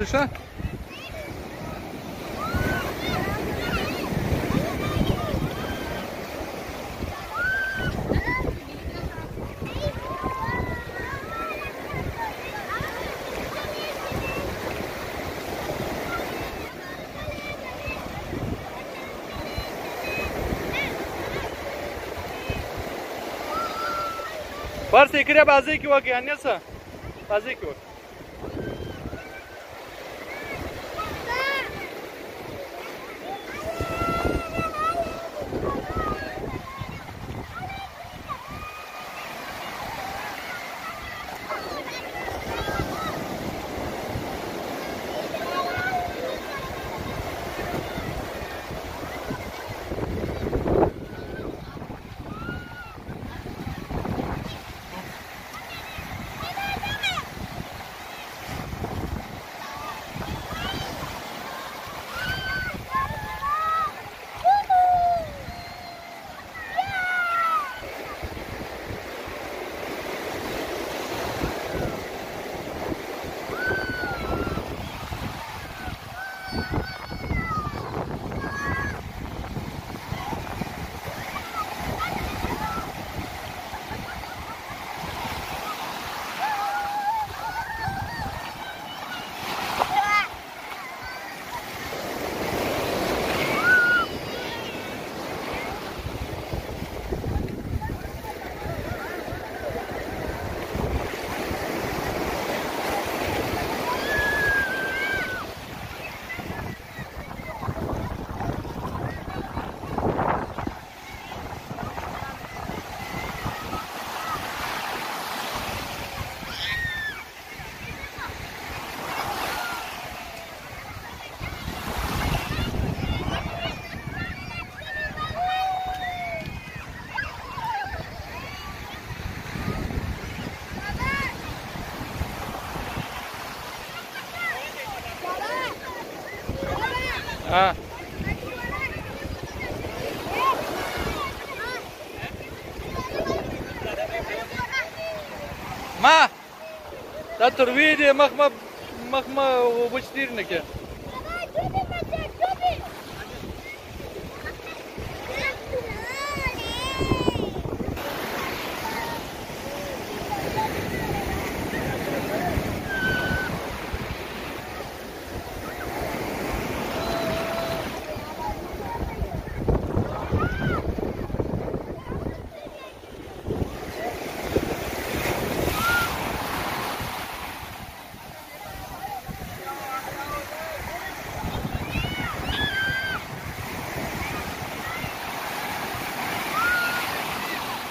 Dışa. Varsa ikire bazı iki vakit annesi. Bazı iki vakit. Ha. ما دا ترویج مخ مخ مخ وبچ تیر نه کې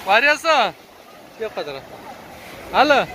Var ya sa? Yok kadar. Alo.